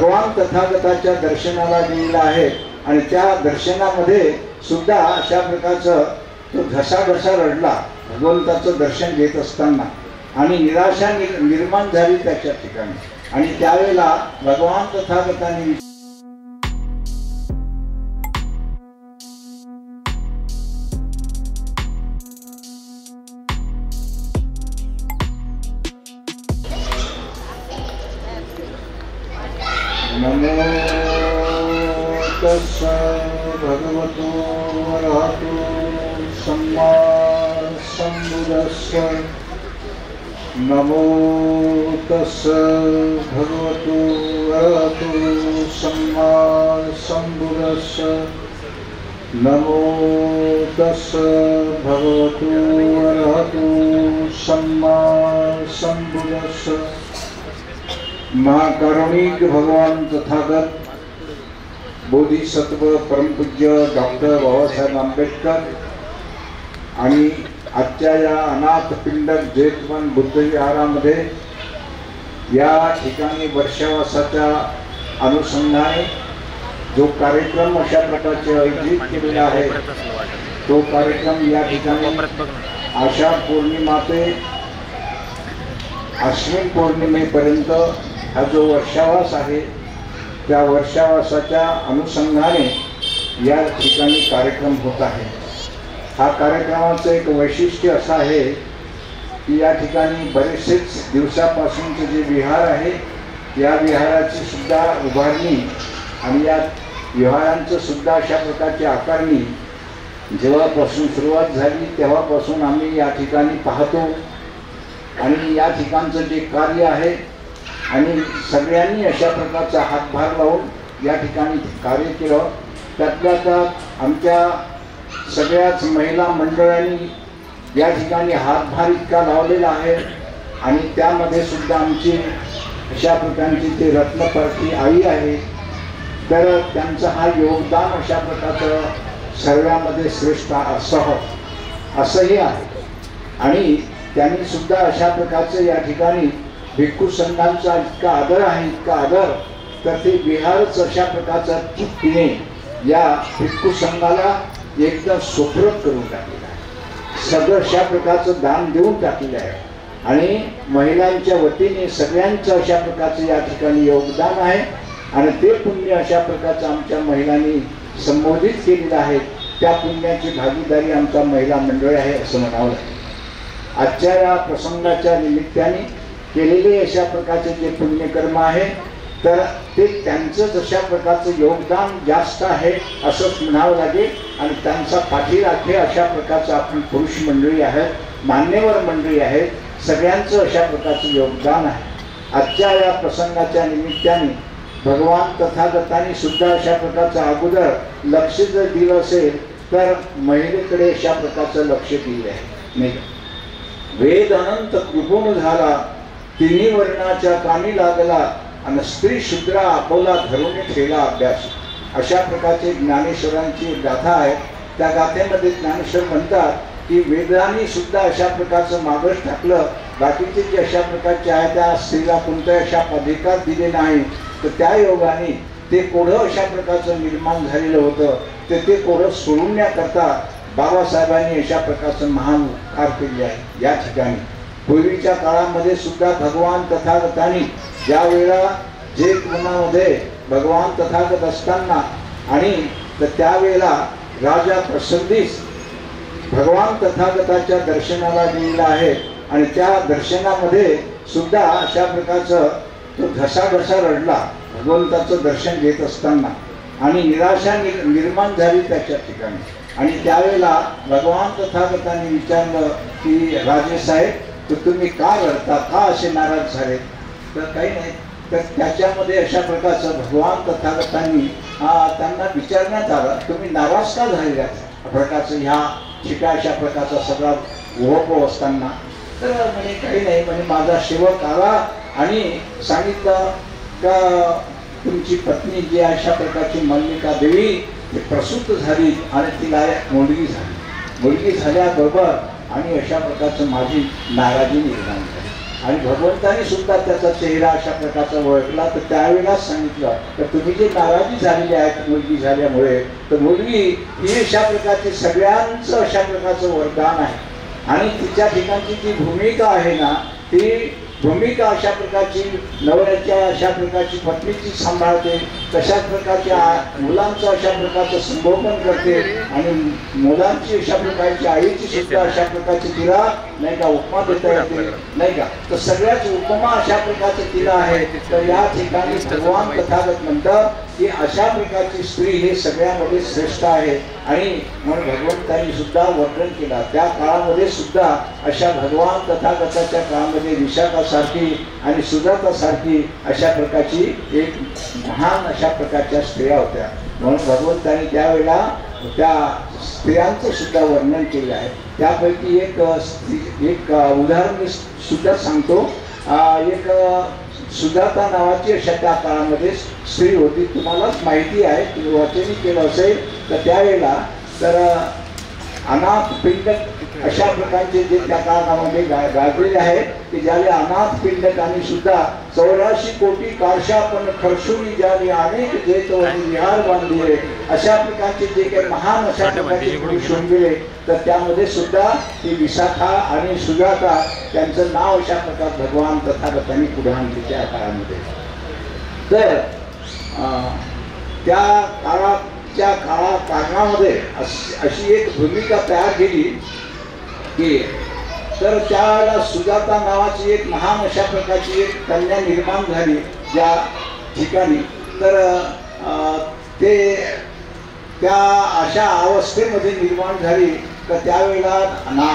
भगवान तथागताच्या दर्शनाला गेलेला आहे. आणि त्या दर्शनामध्ये सुद्धा अशा प्रकारचं तो घसाघसा रडला. भगवंताचं दर्शन घेत असताना. आणि निराशा निर्माण झाली त्याच्या ठिकाणी. आणि त्यावेळेला भगवान तथागताने भगवतो वरहतो सम्मा सम्बुदस्स नमो तस्स भगवतो वरहतो सम्मा सम्बुदस्स नमो तस्स भगवतो वरहतो सम्मा सम्बुदस्स महाकारुणिक भगवान तथागत बोधिसत्व परमपूज्य डॉक्टर बाबासाहेब आंबेडकर आणि आजच्या या अनाथ पिंडक जेतवन बुद्धविहारामध्ये या ठिकाणी वर्षावासाच्या अनुषंगाने जो कार्यक्रम अशा प्रकारचे आयोजित केलेला आहे तो कार्यक्रम या ठिकाणी आषाढ पौर्णिमा ते अश्विन पौर्णिमेपर्यंत हा जो वर्षावास आहे त्या वर्षावासाच्या अनुषंगाने या ठिकाणी कार्यक्रम होत आहे. हा कार्यक्रमाचं एक वैशिष्ट्य असं आहे की या ठिकाणी बरेचसेच दिवसापासूनचे जे विहार आहे या विहाराची सुद्धा उभारणी आणि या विहारांचं सुद्धा अशा प्रकारची आकारणी जेव्हापासून सुरुवात झाली तेव्हापासून आम्ही या ठिकाणी पाहतो. आणि या ठिकाणचं जे कार्य आहे आणि सगळ्यांनी अशा प्रकारचा हातभार लावून या ठिकाणी कार्य केलं. त्यातल्या त्यात आमच्या सगळ्याच महिला मंडळांनी या ठिकाणी हातभार इतका लावलेला आहे आणि त्यामध्ये सुद्धा आमची अशा प्रकारची ते रत्नपारखी आई आहे. तर त्यांचं हा योगदान अशा प्रकारचं सर्वांमध्ये श्रेष्ठ असह हो, असंही आहे. आणि त्यांनी सुद्धा अशा प्रकारचं या ठिकाणी भिक्खू संघांचा इतका आदर आहे इतका आदर तर ते बिहारच अशा प्रकारचा चुकीने या भिक्खू संघाला एकदम सुप्रत करून टाकलेलं आहे. सगळं अशा प्रकारचं दान देऊन टाकलेलं आहे. आणि महिलांच्या वतीने सगळ्यांचं अशा प्रकारचं या ठिकाणी योगदान आहे. आणि ते पुण्य अशा प्रकारचं आमच्या महिलांनी संबोधित केलेलं आहे. त्या पुण्याची भागीदारी आमच्या महिला मंडळ आहे असं म्हणावं लागेल. आजच्या या प्रसंगाच्या निमित्ताने केलेले अशा प्रकारचे जे पुण्यकर्म आहे तर ते त्यांचं अशा प्रकारचं योगदान जास्त आहे असंच म्हणावं लागेल. आणि त्यांचा पाठीराखे अशा प्रकारचं आपण पुरुष मंडळी आहेत मान्यवर मंडळी आहेत सगळ्यांचं अशा प्रकारचं योगदान आहे. आजच्या या प्रसंगाच्या निमित्ताने भगवान तथागतांनी सुद्धा अशा प्रकारचं अगोदर लक्ष जर दिलं असेल तर महिलेकडे अशा प्रकारचं लक्ष दिलं आहे नाही वेद अनंत कृपून झाला तिन्ही वर्णाच्या कामी लागला आणि स्त्री शुद्रा आपोला धरून ठेला अभ्यास. अशा प्रकारची ज्ञानेश्वरांची गाथा आहे त्या गाथेमध्ये ज्ञानेश्वर म्हणतात की वेदांनी सुद्धा अशा प्रकारचं मागच टाकलं. बाकीचे जे अशा प्रकारचे आहे त्या स्त्रीला कोणत्याही अशा अधिकार दिले नाही तर त्या योगाने ते कोढं अशा प्रकारचं निर्माण झालेलं होतं. ते ते कोढं सोडवण्याकरता बाबासाहेबांनी अशा प्रकारचं महान उपकार केले आहे. या ठिकाणी पूर्वीच्या काळामध्ये सुद्धा भगवान तथागतांनी ज्या वेळा जे कुणामध्ये भगवान तथागत असताना आणि तर त्यावेळेला राजा प्रसंगीस भगवान तथागताच्या दर्शनाला गेलेला आहे आणि त्या दर्शनामध्ये सुद्धा अशा प्रकारचं तो घसाघसा रडला. भगवंताचं दर्शन घेत असताना आणि निराशा निर निर्माण झाली त्याच्या ठिकाणी. आणि त्यावेळेला भगवान तथागतांनी विचारलं की राजेसाहेब तर तुम्ही का रडता का असे नाराज झाले? तर काही नाही. तर त्याच्यामध्ये अशा प्रकारचं भगवान तथागतांनी त्यांना विचारण्यात आलं तुम्ही नाराज का झालेला प्रकारचं ह्या ठिका अशा प्रकारचा सगळा ओहप असताना तर म्हणे काही नाही म्हणजे माझा सेवक आला आणि सांगितलं का तुमची पत्नी जी अशा प्रकारची मल्लिका देवी ती प्रसूत झाली आणि तिला मुलगी झाली. मुलगी झाल्याबरोबर आणि अशा प्रकारचं माझी नाराजी निर्माण झाली. आणि भगवंतानी सुद्धा त्याचा चेहरा अशा प्रकारचा ओळखला तर त्यावेळेलाच सांगितलं तर तुम्ही जे नाराजी झालेली आहेत मुलगी झाल्यामुळे तर मुलगी ही अशा प्रकारची सगळ्यांचं अशा प्रकारचं वरदान आहे. आणि तिच्या ठिकाणची जी भूमिका आहे ना ती भूमिका अशा प्रकारची नवऱ्याच्या अशा प्रकारची पत्नीची सांभाळते तशाच प्रकारच्या मुलांचं अशा प्रकारचं संगोपन करते आणि मुलांची अशा प्रकारची आईची सुद्धा अशा प्रकारची तिला नाही का उपमा देता येते नाही का? तर सगळ्याच उपमा अशा प्रकारचं तिला आहे. तर या ठिकाणी भगवान तथागत म्हणतात की अशा प्रकारची स्त्री हे सगळ्यामध्ये श्रेष्ठ आहे. आणि म्हणून भगवंतांनी सुद्धा वर्णन केला. त्या काळामध्ये सुद्धा अशा भगवान तथागताच्या काळामध्ये विशाखासारखी आणि सुजातासारखी अशा प्रकारची एक महान अशा प्रकारच्या स्त्रिया होत्या. म्हणून भगवंतांनी त्यावेळेला त्या स्त्रियांचं सुद्धा वर्णन केलं आहे. त्यापैकी एक एक उदाहरण मी सुद्धा सांगतो. एक सुजाता नावाची अशा त्या काळामध्ये स्त्री होती. तुम्हालाच माहिती आहे तुम्ही वाचनही केलं असेल तर त्यावेळेला तर अनाथ पिंड अशा प्रकारचे जे त्या काळामध्ये गाजलेले आहेत की ज्याले अनाथ पिंडकांनी सुद्धा चौऱ्याऐंशी कोटी काळशा पण खर्चुनी ज्याने अनेक जेतवणी विहार बांधले अशा प्रकारचे जे काही महान अशा प्रकारचे पुरुष होऊन गेले तर त्यामध्ये सुद्धा ती विशाखा आणि सुजाता त्यांचं नाव अशा प्रकार भगवान तथागतांनी पुढे आणले त्या काळामध्ये. तर त्या काळाच्या काळा कारणामध्ये अशी एक भूमिका तयार केली हे तर त्यावेळेला सुजाता नावाची एक महान अशा प्रकारची एक कन्या निर्माण झाली ज्या ठिकाणी. तर ते त्या अशा अवस्थेमध्ये निर्माण झाली. तर त्यावेळेला ना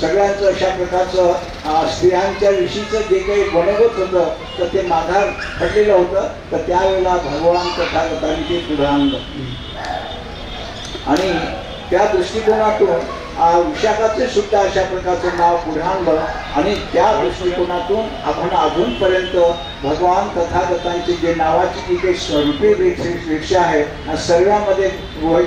सगळ्यांचं अशा प्रकारचं स्त्रियांच्या विषयीचं जे काही बनवत होतं तर ते माघार ठरलेलं होतं. तर त्यावेळेला भगवान तथागतांनी ते पुढे आणलं आणि त्या दृष्टिकोनातून विशाखाचे सुद्धा अशा प्रकारचं नाव पुढे आणलं आणि त्या दृष्टिकोनातून आपण अजूनपर्यंत भगवान तथागतांची जे नावाची जी काही स्वरूपी रिक्षा आहे सर्वांमध्ये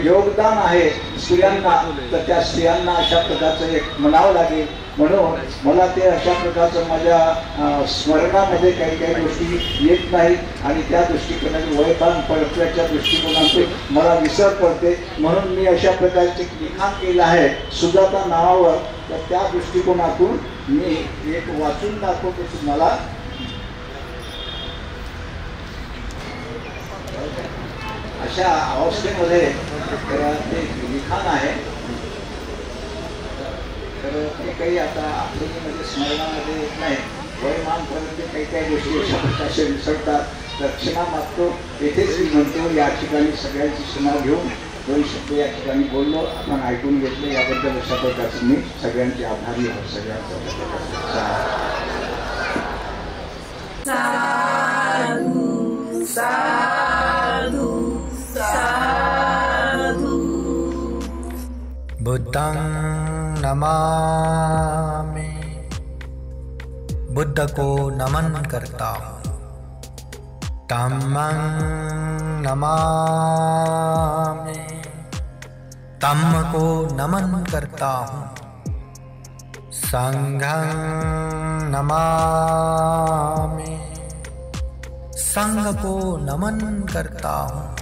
योगदान आहे स्त्रियांना तर त्या स्त्रियांना अशा प्रकारचं एक म्हणावं लागेल. म्हणून मला ते अशा प्रकारचं माझ्या स्मरणामध्ये काही काही गोष्टी येत नाहीत आणि त्या दृष्टिकोनाने वयपान पडल्याच्या दृष्टिकोनातून मला विसर पडते. म्हणून मी अशा प्रकारचे लिखाण केलं आहे सुजाता नावावर. तर त्या दृष्टिकोनातून मी एक वाचून दाखवतो तुम्हाला. अशा अवस्थेमध्ये ते लिखाण आहे. तर ते काही आता आठवणीमध्ये म्हणजे स्मरणामध्ये येत नाही. वयमानपर्यंत काही काही गोष्टी अशा प्रकारचे विसरतात तर क्षमा मागतो येथेच मी म्हणतो या ठिकाणी सगळ्यांची क्षमा घेऊन दोन शब्द या ठिकाणी बोललो. आपण ऐकून घेतले. याबद्दल अशा प्रकारचं मी सगळ्यांचे आभारी आहोत. सगळ्यांचा साधू साधू. बुद्धं नमामि। बुद्ध को नमन करता हूँ तमं नमामि। तम को नमन करता हूँ संघं नमामि। संघ को नमन करता हूँ